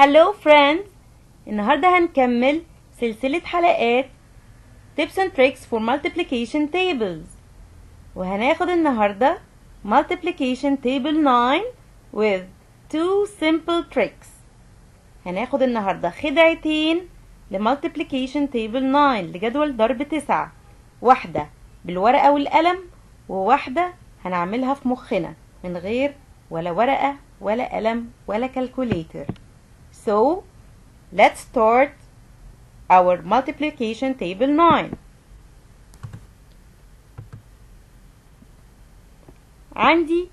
هلو فريندز النهاردة هنكمل سلسلة حلقات tips and tricks for multiplication tables. وهناخد النهاردة multiplication table 9 with two simple tricks. هناخد النهاردة خدعتين ل multiplication table 9 لجدول ضرب تسعة. واحدة بالورقة والقلم وواحدة هنعملها في مخنا من غير ولا ورقة ولا قلم ولا كالكوليتر. So let's start our multiplication table 9 عندي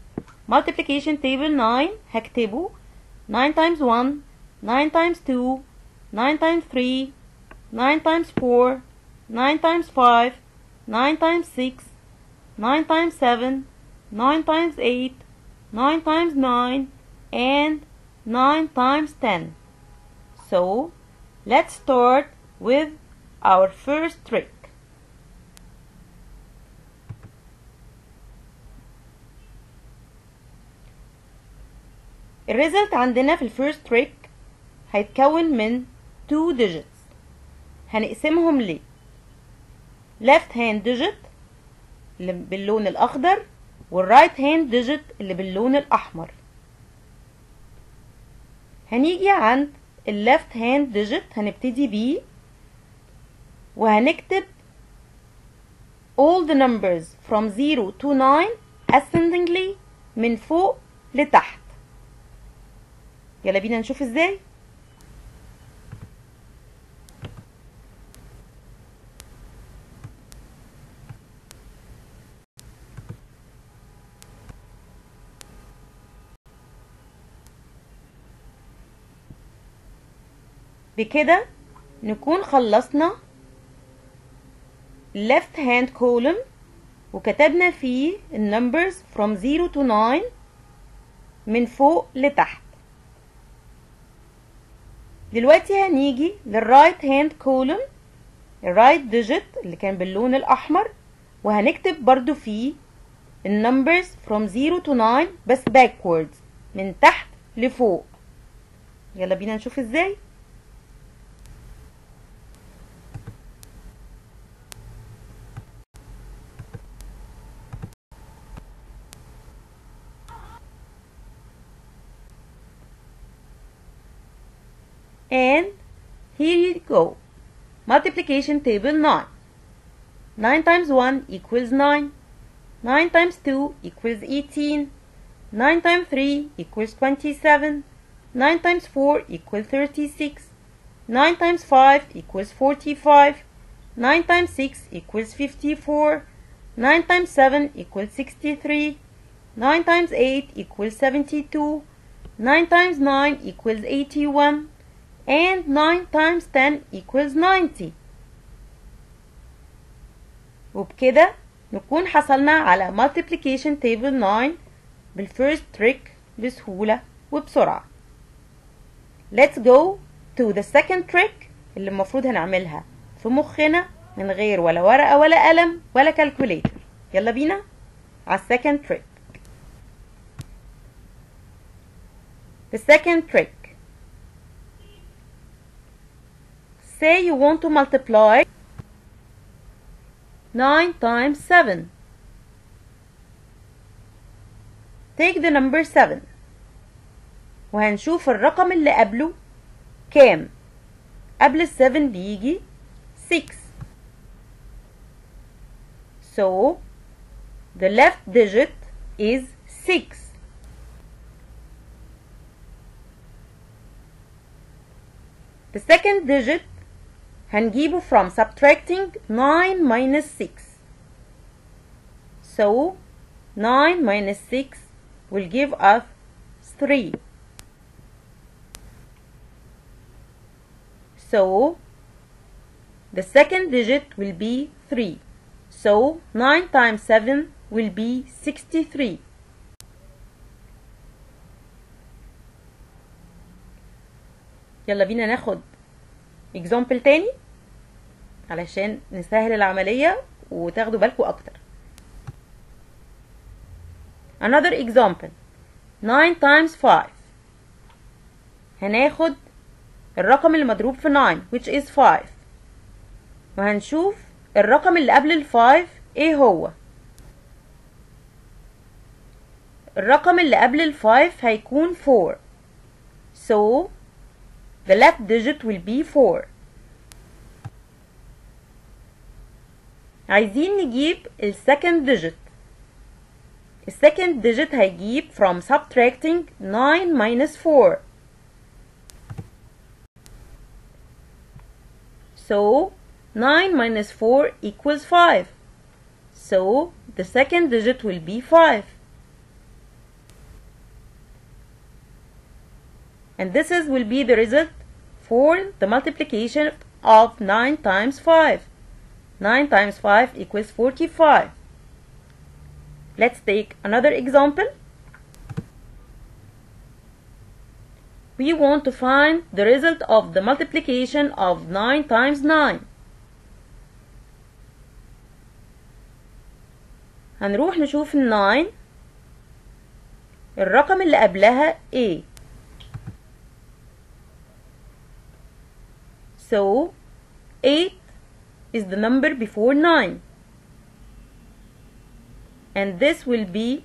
multiplication table 9 هكتبه 9 times 1 9 times 2 9 times 3 9 times 4 9 times 5 9 times 6 9 times 7 9 times 8 9 times 9 and 9 times 10 so let's start with our first trick. الريزلت عندنا في الفيرست تريك هيتكون من 2 digits. هنقسمهم ل left hand digit اللي باللون الأخضر والرايت hand digit اللي باللون الأحمر. هنيجي عند الليفت هاند ديجيت هنبتدي بيه وهنكتب all the numbers from 0 to 9 ascendingly من فوق لتحت. يلا بينا نشوف إزاي؟ بكده نكون خلصنا left hand column وكتبنا فيه النمبرز from 0 to 9 من فوق لتحت. دلوقتي هنيجي للرايت هاند كولوم الرايت ديجيت اللي كان باللون الأحمر وهنكتب برضو فيه النمبرز from 0 to 9 بس backwards من تحت لفوق. يلا بينا نشوف إزاي؟ And here you go. Multiplication table 9. 9 times 1 equals 9. 9 times 2 equals 18. 9 times 3 equals 27. 9 times 4 equals 36. 9 times 5 equals 45. 9 times 6 equals 54. 9 times 7 equals 63. 9 times 8 equals 72. 9 times 9 equals 81. And 9 times 10 equals 90 وبكده نكون حصلنا على multiplication table 9 بالفيرست تريك بسهولة وبسرعة. Let's go to the second trick اللي المفروض هنعملها في مخنا من غير ولا ورقة ولا قلم ولا كالكوليتر يلا بينا على second trick. The second trick. Say you want to multiply 9 times 7. Take the number 7 وهنشوف الرقم اللي قبله كام قبل ال 7 بيجي 6 So the left digit is 6 The second digit هنجيبه from subtracting 9 minus 6 so 9 minus 6 will give us 3 so the second digit will be 3 so 9 times 7 will be 63 يلا بينا ناخد example تاني علشان نسهل العملية وتاخدوا بالكم أكتر. Another example. 9 times 5 هناخد الرقم اللي مضروب في 9 which is 5 وهنشوف الرقم اللي قبل ال 5 إيه هو. الرقم اللي قبل ال 5 هيكون 4 so the left digit will be 4 عايزين نجيب ال second digit ال second digit هيجيب from subtracting 9 minus 4 so 9 minus 4 equals 5 so the second digit will be 5 and this is will be the result for the multiplication of 9 times 5 9 times 5 equals 45 let's take another example we want to find the result of the multiplication of 9 times 9 هنروح نشوف ال 9 الرقم اللي قبلها A So 8 is the number before 9 and this will be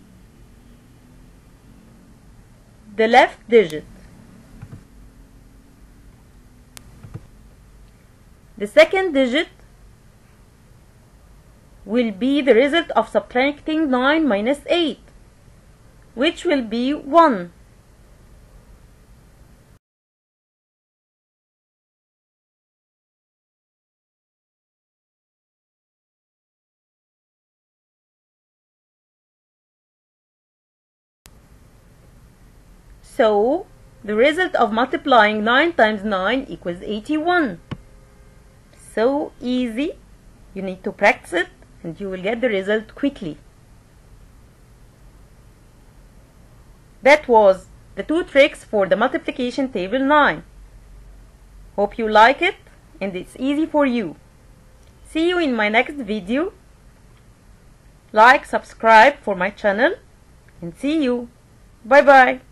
the left digit. The second digit will be the result of subtracting 9 minus 8 which will be 1. So, the result of multiplying 9 times 9 equals 81. So easy. You need to practice it and you will get the result quickly. That was the two tricks for the multiplication table 9. Hope you like it and it's easy for you. See you in my next video. Like, subscribe for my channel and see you. Bye bye.